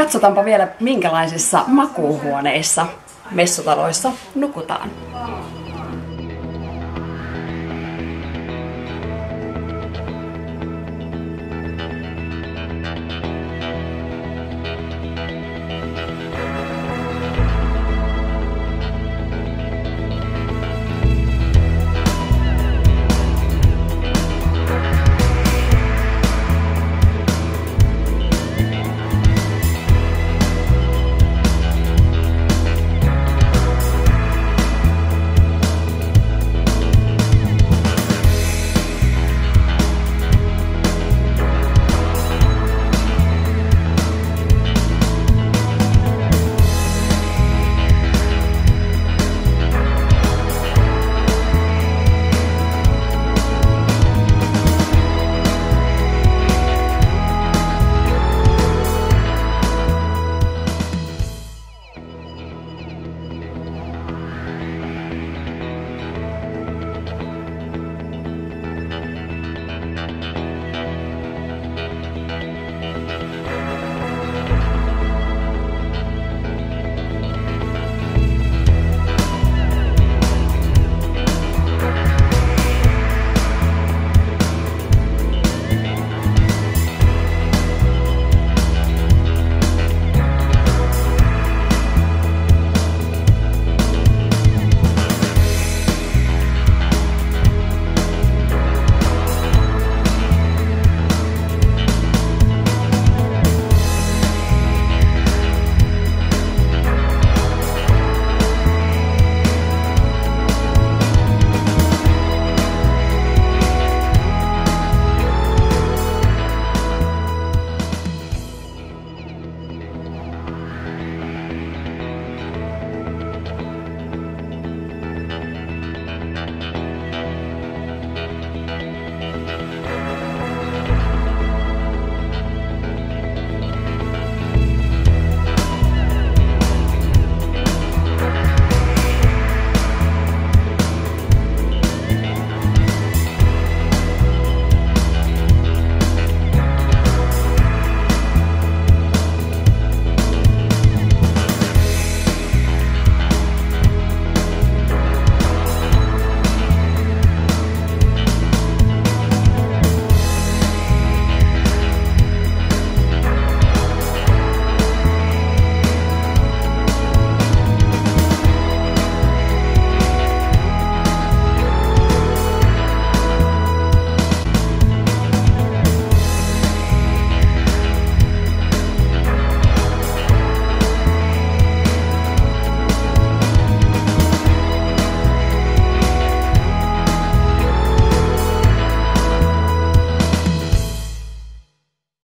Katsotaanpa vielä minkälaisissa makuuhuoneissa messutaloissa nukutaan.